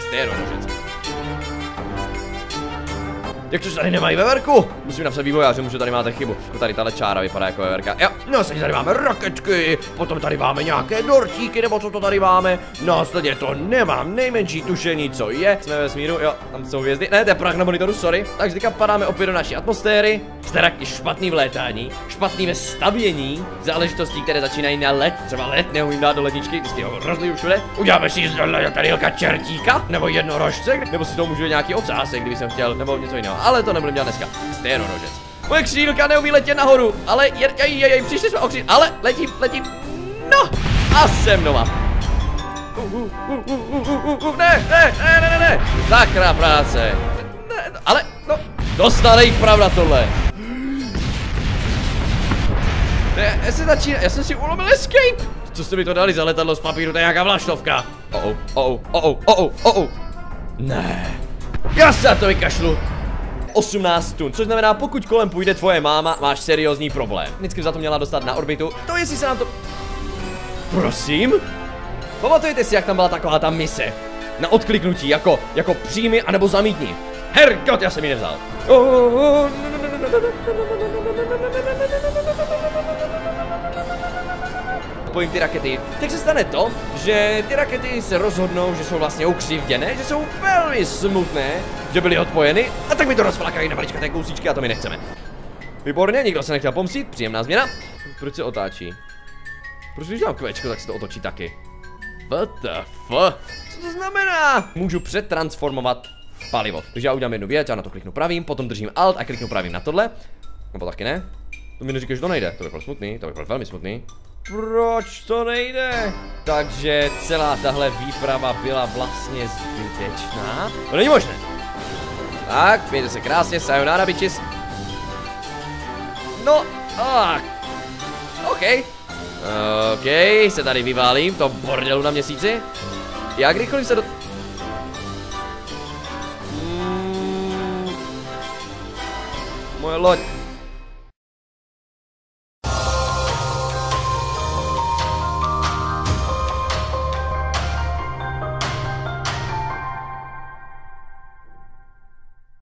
Stéronožec. Jak to, že tady nemají veverku? Musím napsat vývojářům, že tady máte chybu. Jako tady tahle čára vypadá jako veverka. Jo, no se tady máme raketky, potom tady máme nějaké dortíky, nebo co to tady máme. Následně to nemám nejmenší tušení, co je. Jsme ve smíru, jo, tam jsou hvězdy. Ne, to je prach na monitoru, sorry. Takže teďka padáme opět do naší atmosféry. Teda je špatný v létání, špatný ve stavění, záležitostí, které začínají na let. Třeba let neumím dát do ledničky, ty ho rozliju všude. Uděláme si z tady čertíka, nebo jednorožce, nebo si to můžu nějaký ocásek, kdyby jsem chtěl, nebo něco jiného ale to nebudeme dělat dneska. Stéronožec. Moje křídlka neumí letět nahoru, ale je, jej, jej, jej, přišli jsme o křídl, ale letím, letím. No, a jsem doma. Uh, uh, uh, ne, ne, ne, ne, ne, ne, sakra práce. Ne, ale, no, dostane jich pravda tohle. Ne, já, se začíná, já jsem si ulomil escape. Co jste mi to dali za letadlo z papíru, to je nějaká vlaštovka. Oh, oh, oh, oh, oh, oh, oh. Ne. Já se na to vykašlu. 18 tun, což znamená, pokud kolem půjde tvoje máma, máš seriózní problém. Vždycky za to měla dostat na orbitu, to jestli se nám to... Prosím? Pamatujete si, jak tam byla taková ta mise? Na odkliknutí, jako, jako přijmi anebo zamítni. Hergot, já jsem ji nevzal. Pojím ty rakety, tak se stane to, že ty rakety se rozhodnou, že jsou vlastně ukřivděné, že jsou velmi smutné, že byly odpojeny a tak mi to rozflakají na maličkaté kousíčky a to my nechceme. Výborně, nikdo se nechtěl pomstit, příjemná změna. Proč se otáčí? Proč když dám kvečko, tak se to otočí taky? What the fuck? Co to znamená? Můžu přetransformovat palivo. Takže já udělám jednu věc, já na to kliknu pravým, potom držím Alt a kliknu pravým na tohle. Nebo taky ne? To mi neříkáš, že to nejde, to by bylo smutný, to by bylo velmi smutný. Proč to nejde? Takže celá tahle výprava byla vlastně zbytečná? To není možné. Tak, mějte se krásně, sayonara bitches. No, tak. OK. OK, se tady vyválím v tom bordelu na měsíci. Jak rychle se do... Hmm. Moje loď